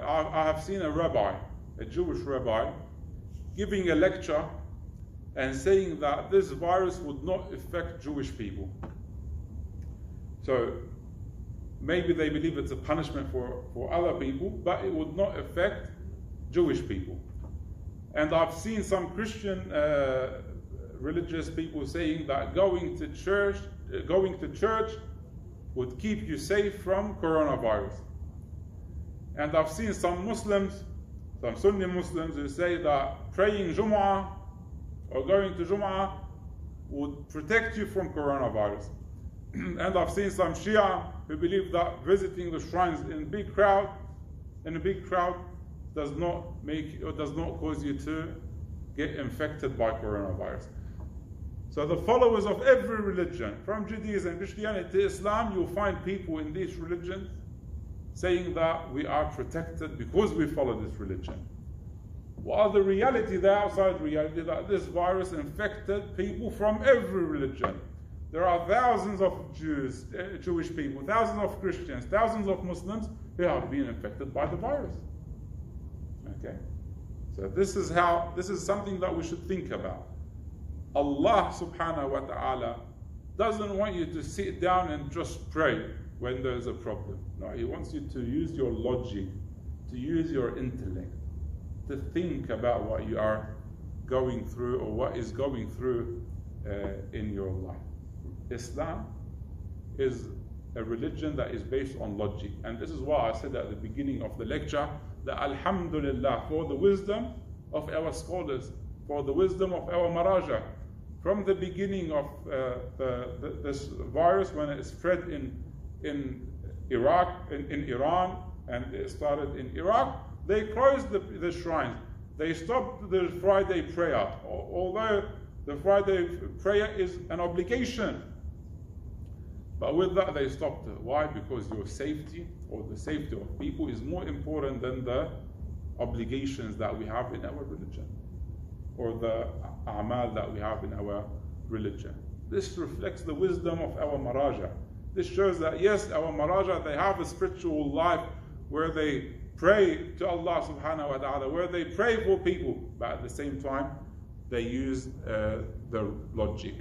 I, I have seen a rabbi, a Jewish rabbi, giving a lecture and saying that this virus would not affect Jewish people. So maybe they believe it's a punishment for, for other people, but it would not affect Jewish people. And I've seen some Christian uh, religious people saying that going to church, uh, going to church would keep you safe from coronavirus. And I've seen some Muslims, some Sunni Muslims who say that praying Jum'ah or going to Jum'ah would protect you from coronavirus. and I've seen some Shia who believe that visiting the shrines in big crowd, in a big crowd, does not make or does not cause you to get infected by coronavirus. So the followers of every religion, from Judaism, Christianity to Islam, you'll find people in these religions saying that we are protected because we follow this religion. While the reality, the outside reality, that this virus infected people from every religion. There are thousands of Jews, uh, Jewish people, thousands of Christians, thousands of Muslims who have been infected by the virus. Okay? So this is how this is something that we should think about. Allah subhanahu wa ta'ala doesn't want you to sit down and just pray when there's a problem. No, He wants you to use your logic, to use your intellect, to think about what you are going through or what is going through uh, in your life. Islam is a religion that is based on logic. And this is why I said at the beginning of the lecture that Alhamdulillah for the wisdom of our scholars, for the wisdom of our Maraja. From the beginning of uh, the, the, this virus, when it spread in, in Iraq, in, in Iran, and it started in Iraq, they closed the, the shrines. They stopped the Friday prayer, although the Friday prayer is an obligation but with that, they stopped it. Why? Because your safety or the safety of people is more important than the obligations that we have in our religion or the amal that we have in our religion. This reflects the wisdom of our maraja. This shows that yes, our maraja, they have a spiritual life where they pray to Allah subhanahu wa ta'ala, where they pray for people, but at the same time, they use uh, the logic.